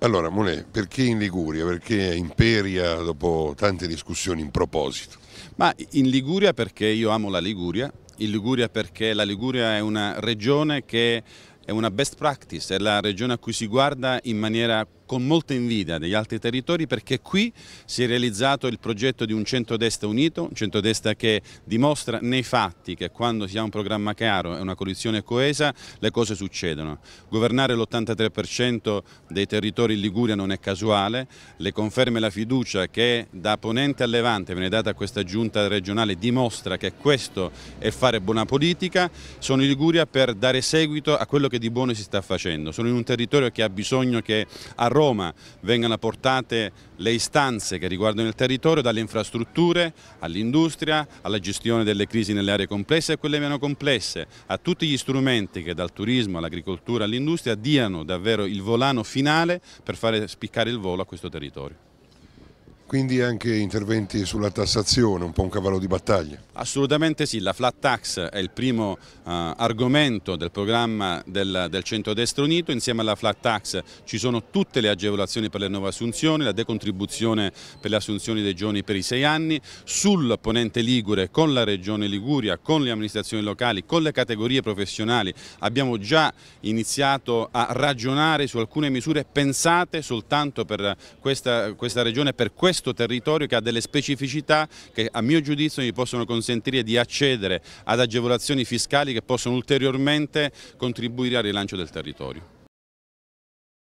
Allora, Monè, perché in Liguria? Perché Imperia dopo tante discussioni in proposito? Ma in Liguria perché io amo la Liguria, in Liguria perché la Liguria è una regione che è una best practice, è la regione a cui si guarda in maniera con molta invidia degli altri territori perché qui si è realizzato il progetto di un centrodestra unito, un centrodestra che dimostra nei fatti che quando si ha un programma chiaro e una coalizione coesa le cose succedono. Governare l'83% dei territori in Liguria non è casuale, le conferme la fiducia che da Ponente a Levante viene data a questa giunta regionale dimostra che questo è fare buona politica, sono in Liguria per dare seguito a quello che di buono si sta facendo, sono in un territorio che ha bisogno che a Roma vengano portate le istanze che riguardano il territorio dalle infrastrutture all'industria, alla gestione delle crisi nelle aree complesse e quelle meno complesse, a tutti gli strumenti che dal turismo all'agricoltura all'industria diano davvero il volano finale per fare spiccare il volo a questo territorio. Quindi anche interventi sulla tassazione, un po' un cavallo di battaglia? Assolutamente sì, la flat tax è il primo uh, argomento del programma del, del centrodestra unito, insieme alla flat tax ci sono tutte le agevolazioni per le nuove assunzioni, la decontribuzione per le assunzioni dei giovani per i sei anni, sul ponente Ligure con la regione Liguria, con le amministrazioni locali, con le categorie professionali abbiamo già iniziato a ragionare su alcune misure pensate soltanto per questa, questa regione, per questo questo territorio che ha delle specificità che a mio giudizio gli possono consentire di accedere ad agevolazioni fiscali che possono ulteriormente contribuire al rilancio del territorio.